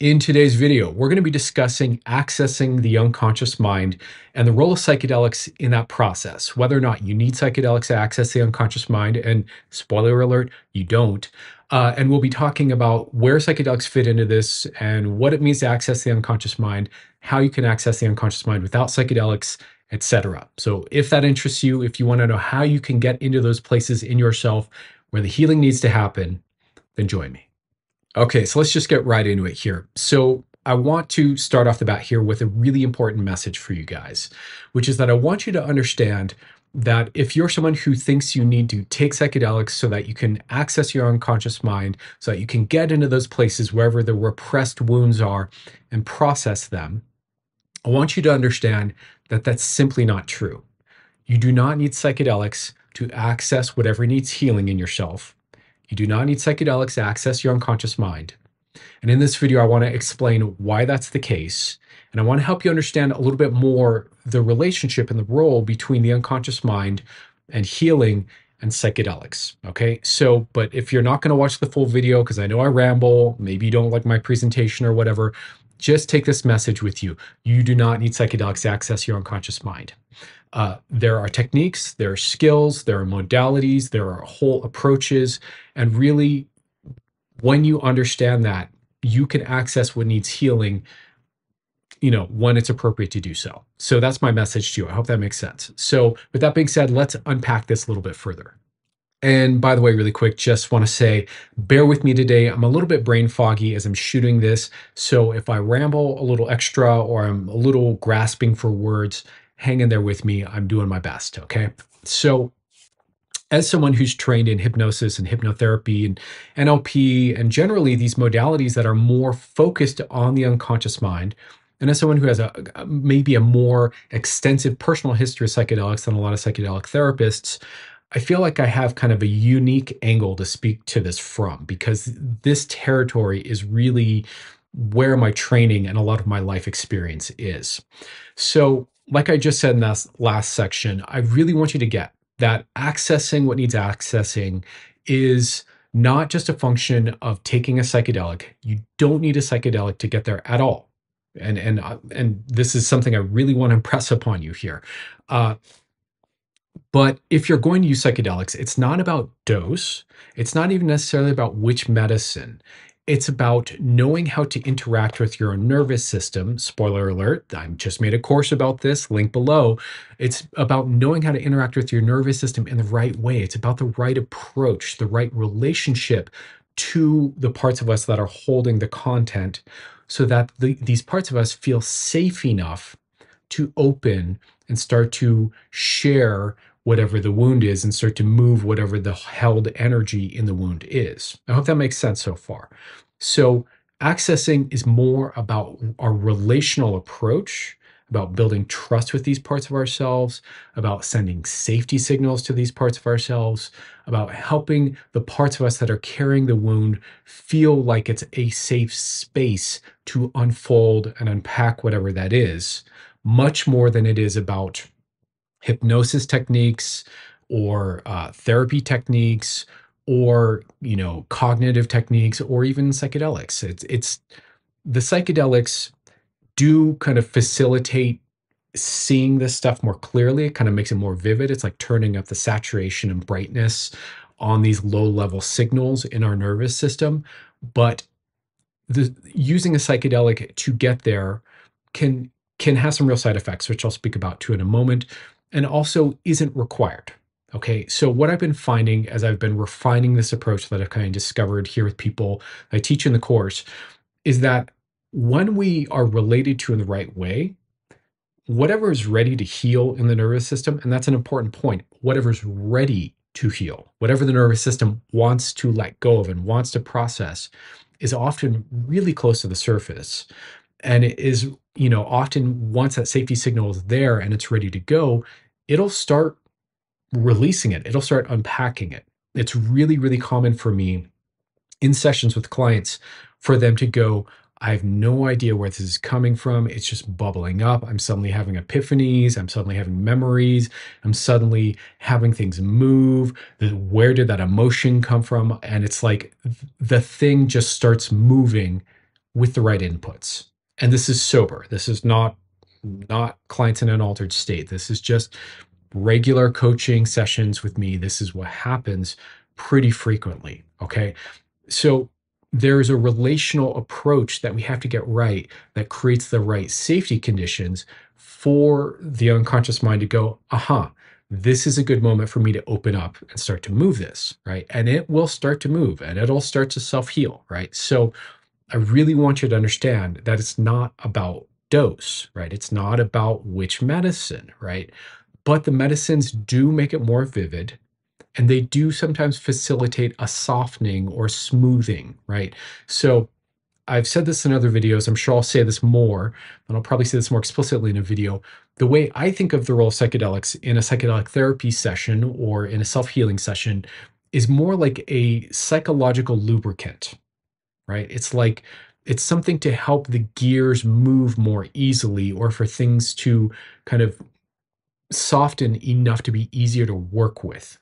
In today's video, we're going to be discussing accessing the unconscious mind and the role of psychedelics in that process, whether or not you need psychedelics to access the unconscious mind. And spoiler alert, you don't. Uh, and we'll be talking about where psychedelics fit into this and what it means to access the unconscious mind, how you can access the unconscious mind without psychedelics, etc. So if that interests you, if you want to know how you can get into those places in yourself where the healing needs to happen, then join me. Okay, so let's just get right into it here. So, I want to start off the bat here with a really important message for you guys, which is that I want you to understand that if you're someone who thinks you need to take psychedelics so that you can access your unconscious mind, so that you can get into those places wherever the repressed wounds are and process them, I want you to understand that that's simply not true. You do not need psychedelics to access whatever needs healing in yourself. You do not need psychedelics to access your unconscious mind. And in this video, I want to explain why that's the case. And I want to help you understand a little bit more the relationship and the role between the unconscious mind and healing and psychedelics. Okay. So, but if you're not going to watch the full video, because I know I ramble, maybe you don't like my presentation or whatever, just take this message with you. You do not need psychedelics to access your unconscious mind. Uh, there are techniques, there are skills, there are modalities, there are whole approaches. And really, when you understand that, you can access what needs healing you know when it's appropriate to do so so that's my message to you i hope that makes sense so with that being said let's unpack this a little bit further and by the way, really quick, just want to say, bear with me today. I'm a little bit brain foggy as I'm shooting this. So if I ramble a little extra or I'm a little grasping for words, hang in there with me. I'm doing my best. Okay. So, as someone who's trained in hypnosis and hypnotherapy and NLP and generally these modalities that are more focused on the unconscious mind, and as someone who has a maybe a more extensive personal history of psychedelics than a lot of psychedelic therapists, I feel like I have kind of a unique angle to speak to this from because this territory is really where my training and a lot of my life experience is. So, like I just said in that last section, I really want you to get that accessing what needs accessing is not just a function of taking a psychedelic. You don't need a psychedelic to get there at all. And and uh, and this is something I really want to impress upon you here. Uh, but if you're going to use psychedelics, it's not about dose. It's not even necessarily about which medicine. It's about knowing how to interact with your nervous system. Spoiler alert, I just made a course about this, link below. It's about knowing how to interact with your nervous system in the right way. It's about the right approach, the right relationship to the parts of us that are holding the content so that the, these parts of us feel safe enough to open and start to share whatever the wound is and start to move whatever the held energy in the wound is. I hope that makes sense so far. So, accessing is more about our relational approach, about building trust with these parts of ourselves, about sending safety signals to these parts of ourselves, about helping the parts of us that are carrying the wound feel like it's a safe space to unfold and unpack whatever that is, much more than it is about hypnosis techniques or uh, therapy techniques or you know cognitive techniques or even psychedelics. It's it's the psychedelics do kind of facilitate seeing this stuff more clearly. It kind of makes it more vivid. It's like turning up the saturation and brightness on these low level signals in our nervous system. But the using a psychedelic to get there can can have some real side effects which I'll speak about too in a moment and also isn't required Okay, so what I've been finding as I've been refining this approach that I've kind of discovered here with people I teach in the course is that when we are related to in the right way, whatever is ready to heal in the nervous system, and that's an important point, whatever's ready to heal, whatever the nervous system wants to let go of and wants to process, is often really close to the surface. And it is, you know, often once that safety signal is there and it's ready to go, it'll start releasing it, it'll start unpacking it. It's really, really common for me in sessions with clients for them to go, I have no idea where this is coming from. It's just bubbling up. I'm suddenly having epiphanies. I'm suddenly having memories. I'm suddenly having things move. Where did that emotion come from? And it's like the thing just starts moving with the right inputs. And this is sober. This is not not clients in an altered state. This is just regular coaching sessions with me. This is what happens pretty frequently. Okay. So there's a relational approach that we have to get right that creates the right safety conditions for the unconscious mind to go, aha, this is a good moment for me to open up and start to move this, right? And it will start to move and it'll start to self heal, right? So I really want you to understand that it's not about dose, right? It's not about which medicine, right? But the medicines do make it more vivid and they do sometimes facilitate a softening or smoothing, right? So I've said this in other videos. I'm sure I'll say this more, and I'll probably say this more explicitly in a video. The way I think of the role of psychedelics in a psychedelic therapy session or in a self healing session is more like a psychological lubricant, right? It's like it's something to help the gears move more easily or for things to kind of soften enough to be easier to work with.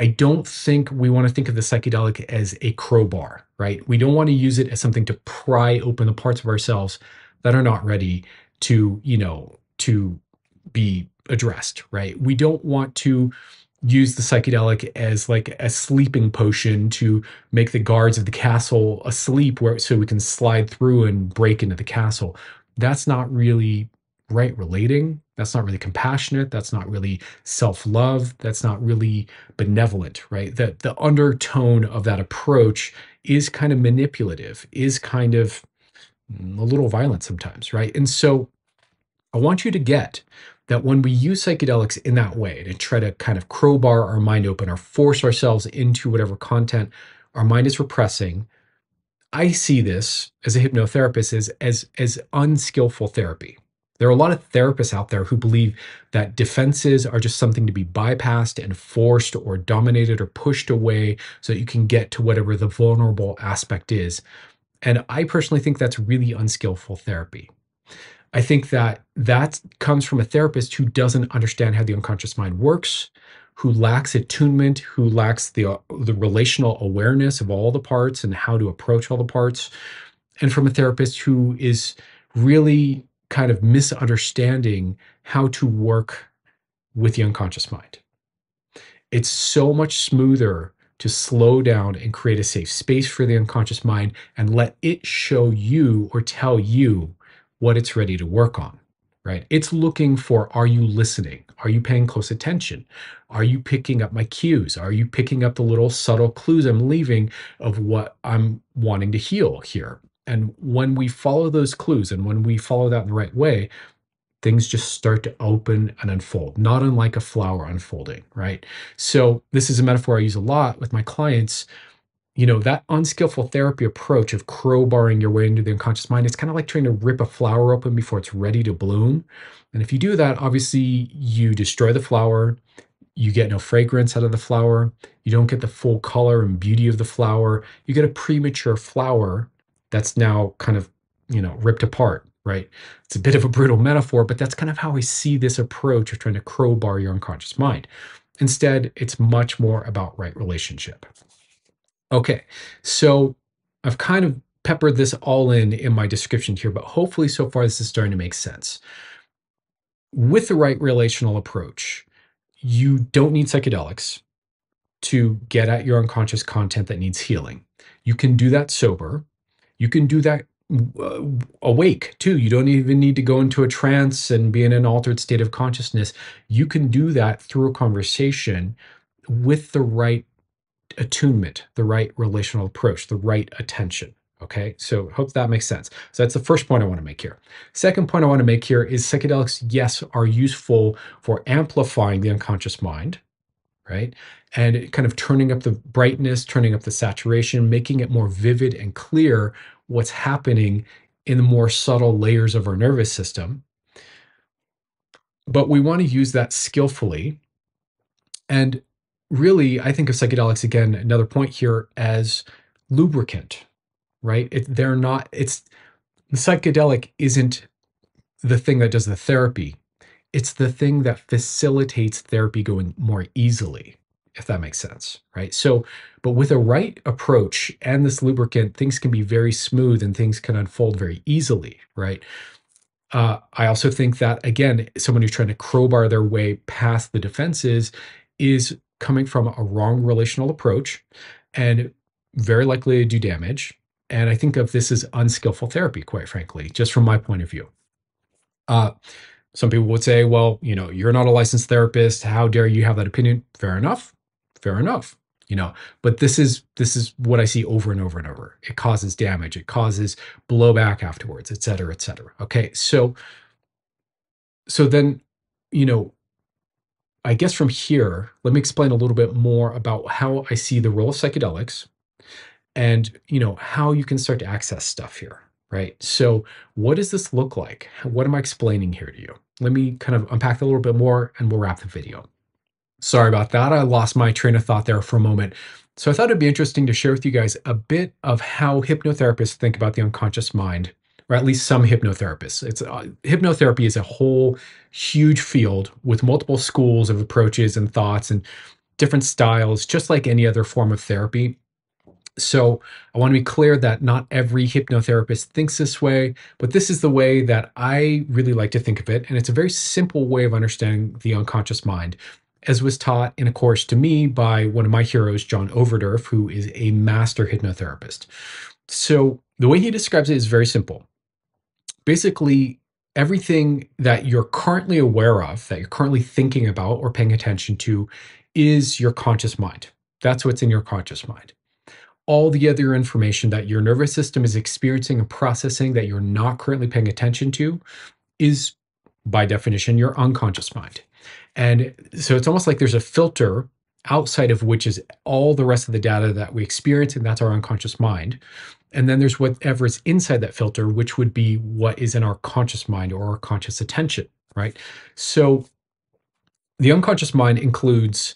I don't think we want to think of the psychedelic as a crowbar, right? We don't want to use it as something to pry open the parts of ourselves that are not ready to, you know, to be addressed, right? We don't want to use the psychedelic as like a sleeping potion to make the guards of the castle asleep where so we can slide through and break into the castle. That's not really right relating. That's not really compassionate. That's not really self love. That's not really benevolent, right? That the undertone of that approach is kind of manipulative, is kind of mm, a little violent sometimes, right? And so I want you to get that when we use psychedelics in that way to try to kind of crowbar our mind open or force ourselves into whatever content our mind is repressing, I see this as a hypnotherapist as, as, as unskillful therapy. There are a lot of therapists out there who believe that defenses are just something to be bypassed and forced or dominated or pushed away so that you can get to whatever the vulnerable aspect is. And I personally think that's really unskillful therapy. I think that that comes from a therapist who doesn't understand how the unconscious mind works, who lacks attunement, who lacks the, uh, the relational awareness of all the parts and how to approach all the parts, and from a therapist who is really kind of misunderstanding how to work with the unconscious mind. It's so much smoother to slow down and create a safe space for the unconscious mind and let it show you or tell you what it's ready to work on, right? It's looking for are you listening? Are you paying close attention? Are you picking up my cues? Are you picking up the little subtle clues I'm leaving of what I'm wanting to heal here? And when we follow those clues and when we follow that in the right way, things just start to open and unfold, not unlike a flower unfolding, right? So, this is a metaphor I use a lot with my clients. You know, that unskillful therapy approach of crowbarring your way into the unconscious mind, it's kind of like trying to rip a flower open before it's ready to bloom. And if you do that, obviously you destroy the flower, you get no fragrance out of the flower, you don't get the full color and beauty of the flower, you get a premature flower that's now kind of, you know, ripped apart, right? It's a bit of a brutal metaphor, but that's kind of how I see this approach of trying to crowbar your unconscious mind. Instead, it's much more about right relationship. Okay, so I've kind of peppered this all in in my description here, but hopefully so far this is starting to make sense. With the right relational approach, you don't need psychedelics to get at your unconscious content that needs healing. You can do that sober you can do that uh, awake too. You don't even need to go into a trance and be in an altered state of consciousness. You can do that through a conversation with the right attunement, the right relational approach, the right attention. Okay, so hope that makes sense. So that's the first point I want to make here. Second point I want to make here is psychedelics, yes, are useful for amplifying the unconscious mind, right? And kind of turning up the brightness, turning up the saturation, making it more vivid and clear what's happening in the more subtle layers of our nervous system. But we want to use that skillfully. And really, I think of psychedelics again, another point here as lubricant, right? It, they're not, it's the psychedelic isn't the thing that does the therapy, it's the thing that facilitates therapy going more easily if that makes sense, right? So, but with a right approach and this lubricant, things can be very smooth and things can unfold very easily, right? Uh, I also think that, again, someone who's trying to crowbar their way past the defenses is coming from a wrong relational approach and very likely to do damage. And I think of this as unskillful therapy, quite frankly, just from my point of view. Uh, some people would say, well, you know, you're not a licensed therapist. How dare you have that opinion? Fair enough. Fair enough. You know, but this is this is what I see over and over and over. It causes damage. It causes blowback afterwards, et cetera, et cetera. Okay, so so then, you know, I guess from here, let me explain a little bit more about how I see the role of psychedelics and you know how you can start to access stuff here right? So what does this look like? What am i explaining here to you? Let me kind of unpack that a little bit more and we'll wrap the video. Sorry about that. I lost my train of thought there for a moment. So i thought it'd be interesting to share with you guys a bit of how hypnotherapists think about the unconscious mind or at least some hypnotherapists it's uh, hypnotherapy is a whole huge field with multiple schools of approaches and thoughts and different styles just like any other form of therapy so I want to be clear that not every hypnotherapist thinks this way, but this is the way that I really like to think of it. And it's a very simple way of understanding the unconscious mind, as was taught in a course to me by one of my heroes, John Overdurf, who is a master hypnotherapist. So the way he describes it is very simple. Basically, everything that you're currently aware of, that you're currently thinking about or paying attention to, is your conscious mind. That's what's in your conscious mind all the other information that your nervous system is experiencing and processing that you're not currently paying attention to is by definition your unconscious mind. And so it's almost like there's a filter outside of which is all the rest of the data that we experience, and that's our unconscious mind. And then there's whatever is inside that filter, which would be what is in our conscious mind or our conscious attention, right? So the unconscious mind includes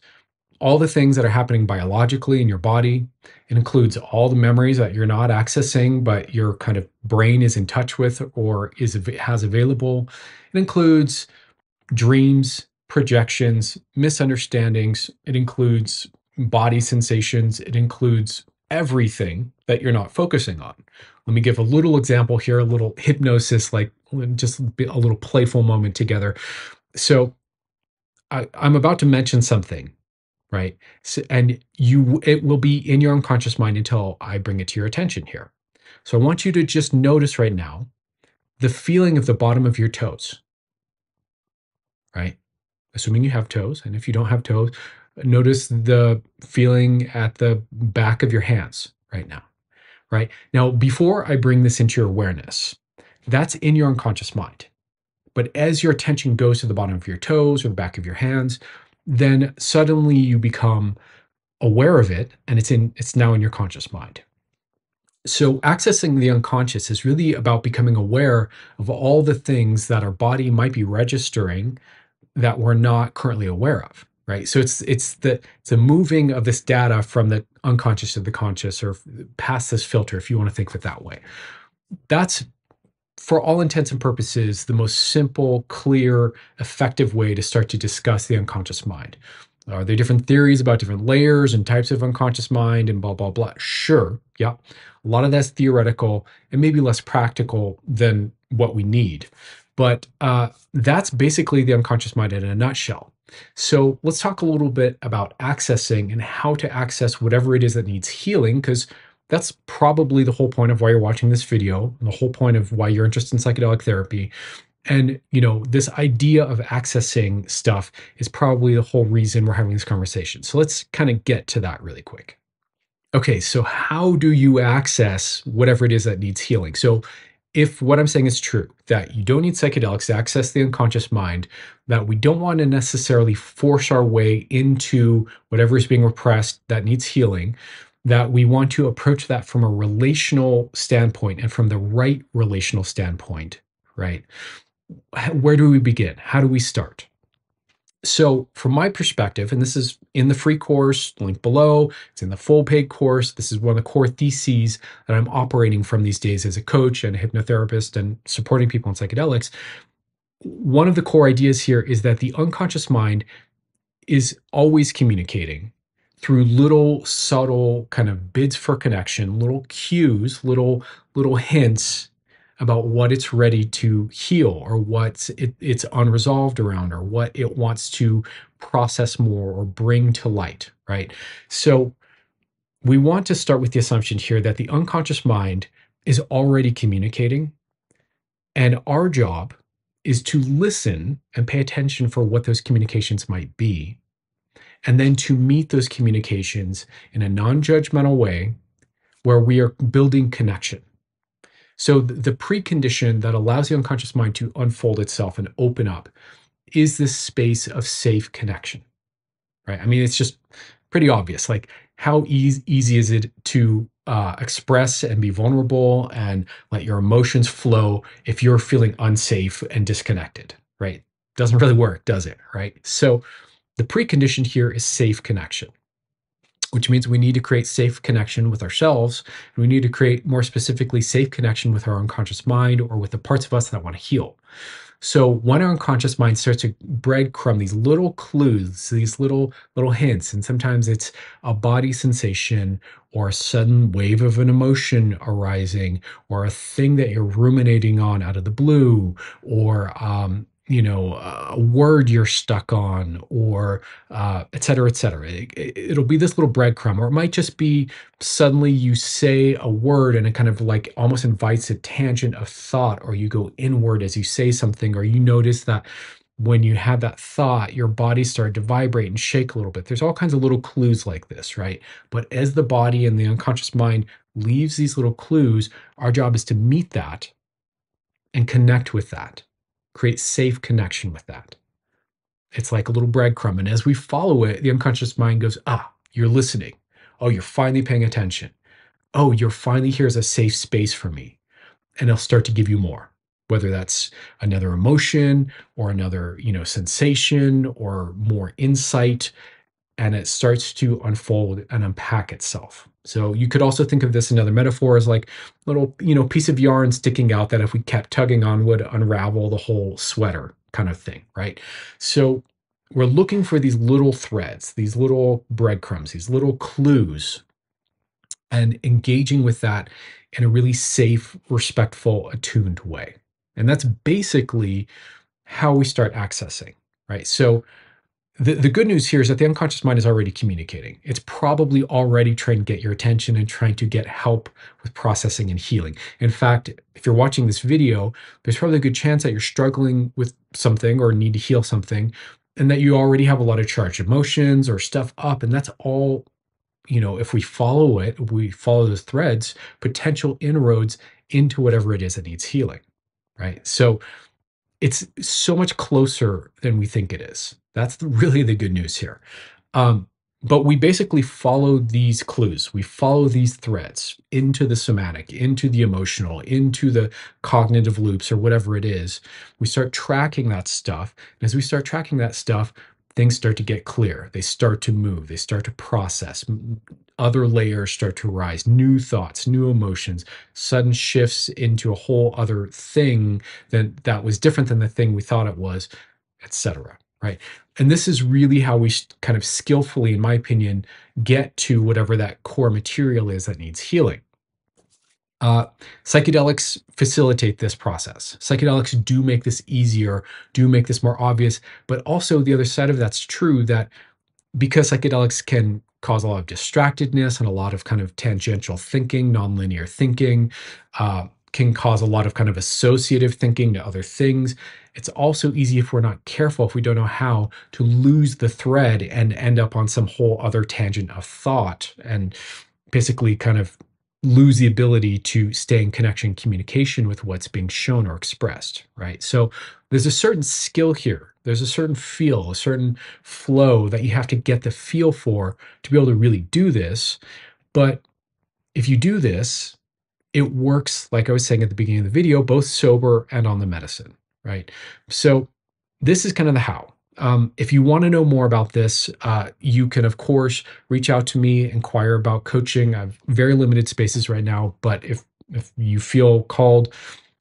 all the things that are happening biologically in your body. It includes all the memories that you're not accessing, but your kind of brain is in touch with or is has available. It includes dreams, projections, misunderstandings. It includes body sensations. It includes everything that you're not focusing on. Let me give a little example here, a little hypnosis, like just a little playful moment together. So I, I'm about to mention something right? So, and you it will be in your unconscious mind until I bring it to your attention here. So I want you to just notice right now the feeling of the bottom of your toes. Right? Assuming you have toes, and if you don't have toes, notice the feeling at the back of your hands right now. Right? Now, before I bring this into your awareness, that's in your unconscious mind. But as your attention goes to the bottom of your toes or the back of your hands, then suddenly you become aware of it and it's in it's now in your conscious mind so accessing the unconscious is really about becoming aware of all the things that our body might be registering that we're not currently aware of right so it's it's the it's a moving of this data from the unconscious to the conscious or past this filter if you want to think of it that way that's for all intents and purposes, the most simple, clear, effective way to start to discuss the unconscious mind. Are there different theories about different layers and types of unconscious mind and blah, blah, blah? Sure. Yeah. A lot of that's theoretical and maybe less practical than what we need. But uh, that's basically the unconscious mind in a nutshell. So let's talk a little bit about accessing and how to access whatever it is that needs healing, because that's probably the whole point of why you're watching this video, the whole point of why you're interested in psychedelic therapy. And, you know, this idea of accessing stuff is probably the whole reason we're having this conversation. So let's kind of get to that really quick. Okay, so how do you access whatever it is that needs healing? So if what I'm saying is true, that you don't need psychedelics to access the unconscious mind, that we don't want to necessarily force our way into whatever is being repressed that needs healing, that we want to approach that from a relational standpoint and from the right relational standpoint, right? Where do we begin? How do we start? So, from my perspective, and this is in the free course, link below, it's in the full paid course. This is one of the core theses that I'm operating from these days as a coach and a hypnotherapist and supporting people in psychedelics. One of the core ideas here is that the unconscious mind is always communicating through little subtle kind of bids for connection, little cues, little little hints about what it's ready to heal or what it, it's unresolved around or what it wants to process more or bring to light, right? So we want to start with the assumption here that the unconscious mind is already communicating. And our job is to listen and pay attention for what those communications might be. And then to meet those communications in a non judgmental way where we are building connection. So, the precondition that allows the unconscious mind to unfold itself and open up is this space of safe connection, right? I mean, it's just pretty obvious. Like, how easy, easy is it to uh, express and be vulnerable and let your emotions flow if you're feeling unsafe and disconnected, right? Doesn't really work, does it? Right. So the precondition here is safe connection, which means we need to create safe connection with ourselves. And we need to create more specifically safe connection with our unconscious mind or with the parts of us that want to heal. So when our unconscious mind starts to breadcrumb these little clues, these little little hints, and sometimes it's a body sensation or a sudden wave of an emotion arising, or a thing that you're ruminating on out of the blue, or um, you know a word you're stuck on or uh, et cetera et cetera. It, will be this little breadcrumb or it might just be suddenly you say a word and it kind of like almost invites a tangent of thought or you go inward as you say something or you notice that when you had that thought your body started to vibrate and shake a little bit. There's all kinds of little clues like this right? But as the body and the unconscious mind leaves these little clues our job is to meet that and connect with that create safe connection with that. It's like a little breadcrumb. And as we follow it, the unconscious mind goes, ah, you're listening. Oh, you're finally paying attention. Oh, you're finally here as a safe space for me. And it'll start to give you more, whether that's another emotion or another, you know, sensation or more insight. And it starts to unfold and unpack itself. So you could also think of this another metaphor as like little, you know, piece of yarn sticking out that if we kept tugging on would unravel the whole sweater kind of thing, right? So we're looking for these little threads, these little breadcrumbs, these little clues, and engaging with that in a really safe, respectful, attuned way. And that's basically how we start accessing, right? So the, the good news here is that the unconscious mind is already communicating. It's probably already trying to get your attention and trying to get help with processing and healing. In fact, if you're watching this video, there's probably a good chance that you're struggling with something or need to heal something and that you already have a lot of charged emotions or stuff up. And that's all, you know, if we follow it, we follow those threads, potential inroads into whatever it is that needs healing. Right. So it's so much closer than we think it is. That's the, really the good news here. Um, but we basically follow these clues. We follow these threads into the somatic, into the emotional, into the cognitive loops or whatever it is. We start tracking that stuff. And as we start tracking that stuff, things start to get clear. They start to move. They start to process. Other layers start to rise, new thoughts, new emotions, sudden shifts into a whole other thing that, that was different than the thing we thought it was, etc right? And this is really how we kind of skillfully, in my opinion, get to whatever that core material is that needs healing. Uh, psychedelics facilitate this process. Psychedelics do make this easier, do make this more obvious, but also the other side of that's true that because psychedelics can cause a lot of distractedness and a lot of kind of tangential thinking, nonlinear thinking, uh, can cause a lot of kind of associative thinking to other things. It's also easy if we're not careful, if we don't know how, to lose the thread and end up on some whole other tangent of thought and basically kind of lose the ability to stay in connection, communication with what's being shown or expressed, right? So there's a certain skill here. There's a certain feel, a certain flow that you have to get the feel for to be able to really do this. But if you do this, it works, like I was saying at the beginning of the video, both sober and on the medicine, right? So this is kind of the how. Um, if you want to know more about this, uh, you can, of course, reach out to me, inquire about coaching. I have very limited spaces right now, but if if you feel called,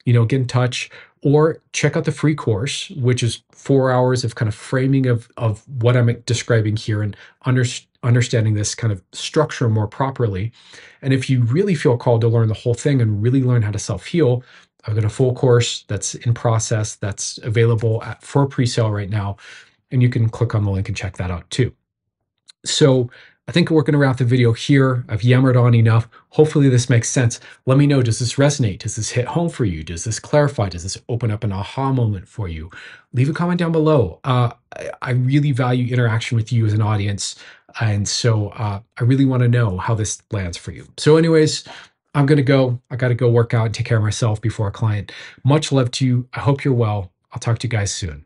you know, get in touch or check out the free course, which is four hours of kind of framing of of what I'm describing here and under, understanding this kind of structure more properly. And if you really feel called to learn the whole thing and really learn how to self heal, I've got a full course that's in process that's available at, for pre-sale right now, and you can click on the link and check that out too. So I think we're going to wrap the video here. I've yammered on enough. Hopefully this makes sense. Let me know, does this resonate? Does this hit home for you? Does this clarify? Does this open up an aha moment for you? Leave a comment down below. Uh, I, I, really value interaction with you as an audience. And so uh, I really want to know how this lands for you. So anyways, I'm going to go. I got to go work out and take care of myself before a client. Much love to you. I hope you're well. I'll talk to you guys soon.